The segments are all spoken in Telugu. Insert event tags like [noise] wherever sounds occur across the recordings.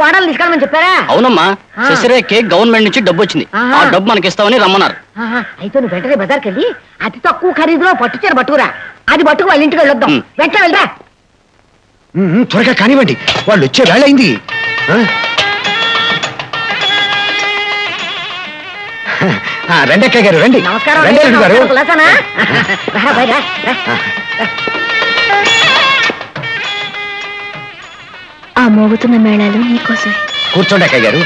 కోడలు తీసుకెళ్ళమని చెప్పారా? అవునమ్మా. శశిరేఖకి గవర్నమెంట్ నుంచి డబ్బు వచ్చింది. ఆ డబ్బు మనకి ఇస్తామని రమ్మన్నారు. ఆహా, అయితే నువ్వు వెంటనే బజార్కి వెళ్ళి అతి తక్కువ ఖరీదులో పట్టుచీర పట్టుకురా. అది పట్టుకు వాళ్ళ ఇంటికి వెళ్ళొద్దాం. ఉమ్. వెంటనే వెళ్ళరా. ఉమ్, త్వరగా కానివ్వండి. వాళ్ళు వచ్చే వేళ అయింది. ఆ? ఆ, రండి అక్కయ్య గారు రండి. నమస్కారం రండి అల్లుడు గారు. నమస్కారం, కులాసానా? రా, బయట రా, రా. ఆ మోగుతున్న మేళాలు నీకోసమే. కూర్చోండి అక్కయ్య గారు.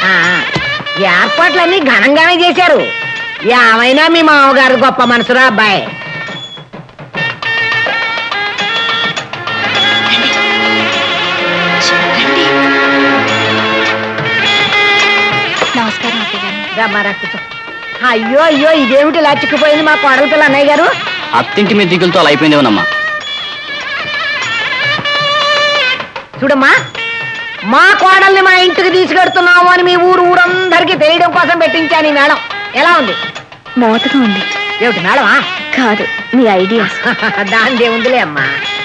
ఏర్పాట్లన్నీ ఘనంగానే చేశారు. ఏమైనా మీ మామగారు గొప్ప మనసురా అబ్బాయి? నమస్కారం అత్తయ్య గారు. రమ్మారా, కూర్చో. అయ్యో అయ్యో ఇదేమిటి ఇలా చిక్కిపోయింది మా కోడల పిల్ల అన్నయ్య గారు? అత్తింటి మీద దిగులతో అలా అయిపోయిందేమోనమ్మా. చూడమ్మా మా కోడల్ని మా ఇంటికి తీసుకెడుతున్నాము అని మీ ఊరు ఊరందరికీ తెలియడం కోసం పెట్టించాను ఈ మేడం ఎలా ఉంది? మోతగా ఉంది. ఏమిటి మేడమా కాదు మీ ఐడియాస్. [laughs] దాని ఉందిలే అమ్మా.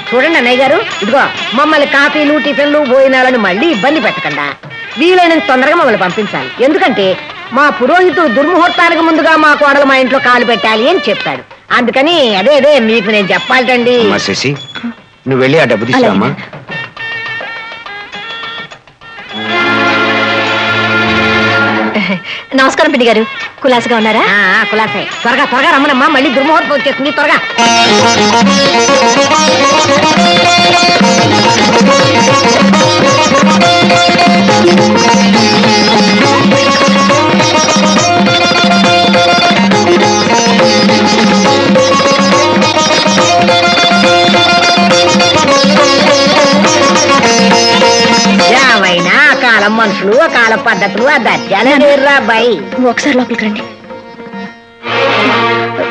చూడండి అన్నయ్య గారు ఇదిగో మమ్మల్ని కాఫీలు టిఫిన్లు భోజనాలను మళ్ళీ ఇబ్బంది పెట్టకుండా. వీలైనంత తొందరగా మమ్మల్ని పంపించాలి. ఎందుకంటే మా పురోహితుడు దుర్ముహూర్తానికి ముందుగా మా కోడలు మా ఇంట్లో కాలు పెట్టాలి అని చెప్పాడు అందుకని అదే అదే మీకు నేను శశి నువ్వు వెళ్ళి ఆ డబ్బు తీసుకురామ్మా నమస్కారం పిండి గారు. కులాసగా ఉన్నారా? కులాసే. త్వరగా త్వరగా రమ్మనమ్మా మళ్ళీ దుర్ముహూర్తం వచ్చేస్తుంది త్వరగా. కాలం మనుషులు ఆ కాలం పద్ధతులు ఆ దర్జాలే లేరురా అబ్బాయి. ఒకసారి లోపలికి రండి.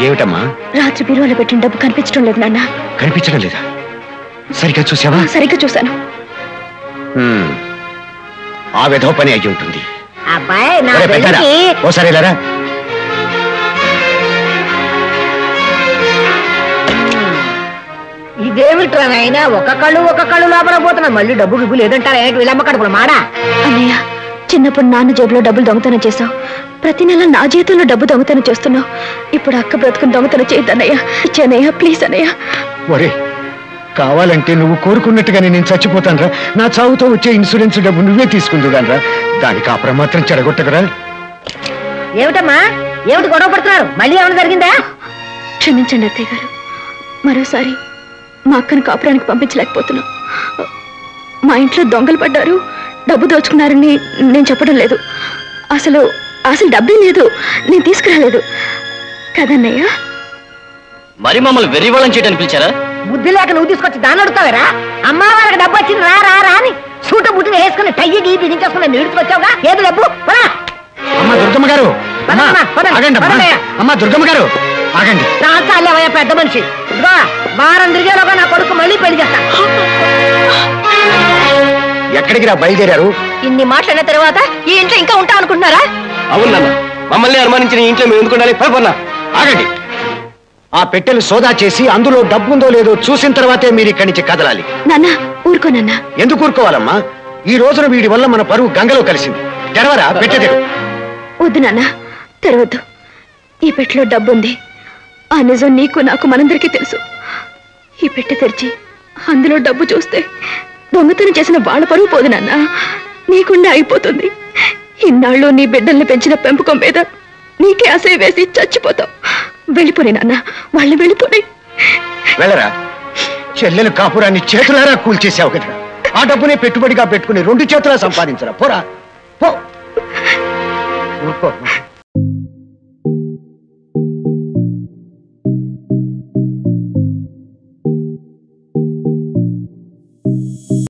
ఏమిటమ్మా? రాత్రి బీరువాలో పెట్టిన డబ్బు కనిపించడం లేదు నాన్న. కనిపించడం లేదా? సరిగ్గా చూసావా? సరిగ్గా చూశాను. ఆ విధవ పని అయ్యి ఉంటుంది. అబ్బాయి నా ఓసారి ఇలారా నాయనా ఒక కళ్ళు ఒక కళ్ళు లోపల పోతున్నా. మళ్ళీ డబ్బు గిబ్బు లేదంటారా? ఏంటి వీళ్ళమ్మ కడుపులు మాడా? అన్నయ్య చిన్నప్పుడు నాన్న జేబులో డబ్బులు దొంగతనం చేశావు. ప్రతి నెల నా జీతంలో డబ్బు దొంగతనం చేస్తున్నావు. ఇప్పుడు అక్క బ్రతుకుని దొంగతనం చేయొద్దన్నయ్య. ఇచ్చానయ్య ప్లీజ్ అన్నయ్య. ఒరే కావాలంటే నువ్వు కోరుకున్నట్టుగానే నేను చచ్చిపోతానురా. నా చావుతో వచ్చే ఇన్సూరెన్స్ డబ్బు నువ్వే తీసుకుందుగానరా దానికి ఆ ప్రమాత్రం చెడగొట్టకరా. ఏమిటమ్మా? ఏమిటి గొడవ పడుతున్నారు? మళ్ళీ ఏమైనా జరిగిందా? క్షమించండి అత్తయ్య గారు. మరోసారి మా అక్కను కాపురానికి పంపించలేకపోతున్నాం. మా ఇంట్లో దొంగలు పడ్డారు డబ్బు దోచుకున్నారని నేను చెప్పడం లేదు. అసలు అసలు డబ్బే లేదు. నేను తీసుకురాలేదు. కదన్నయ్య? మరి మమ్మల్ని వెర్రి వాళ్ళని చేయడానికి పిలిచారా? బుద్ధి లేక నువ్వు తీసుకొచ్చి దాన్ని అడుగుతావేరా? అమ్మా వాళ్ళకి డబ్బు వచ్చింది రా రా రా అని సూట బుట్టిని వేసుకుని టయ్యి గీ బిగించేసుకుని నీడుచుకొచ్చావుగా ఏది డబ్బు? అమ్మా దుర్గమ్మ గారు. అమ్మా దుర్గమ్మ గారు. ఆగండి. చాలే పెద్ద మనిషి. ఇదిగో వారం తిరిగేలోగా నా కొడుకు మళ్ళీ పెళ్ళి చేస్తా. ఎక్కడికి రా బయలుదేరారు? ఇన్ని మాట్లాడిన తర్వాత ఈ ఇంట్లో ఇంకా ఉంటా అనుకుంటున్నారా? అవునా మమ్మల్ని అనుమానించిన ఇంట్లో మేము ఎందుకు ఉండాలి? ఆగండి. ఆ పెట్టెలు సోదా చేసి అందులో డబ్బుందో లేదో చూసిన తర్వాతే మీరు ఇక్కడి నుంచి కదలాలి. నాన్న ఊరుకో నాన్న. ఎందుకు ఊరుకోవాలమ్మా? ఈ రోజున వీడి వల్ల మన పరువు గంగలో కలిసింది. తెరవరా పెట్టెదరు వద్దు నాన్న తెరవద్దు. ఈ పెట్టెలో డబ్బుంది. ఆ నిజం నీకు నాకు మనందరికీ తెలుసు. ఈ పెట్టె తెరిచి అందులో డబ్బు చూస్తే దొంగతనం చేసిన వాళ్ళ పరువు పోదు నాన్న. నీకుండా అయిపోతుంది. ఇన్నాళ్ళు నీ బిడ్డల్ని పెంచిన పెంపకం మీద నీకే అసహ్య వేసి చచ్చిపోతావు. వెళ్ళిపోయి నాన్న. వాళ్ళు వెళ్ళిపోయి వెళ్ళరా? చెల్లెలు కాపురాన్ని చేతులారా కూల్చేసావు కదా ఆ డబ్బునే పెట్టుబడిగా పెట్టుకుని రెండు చేతులా సంపాదించరా? పోరా. పో.